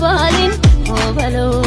بالين هو بالو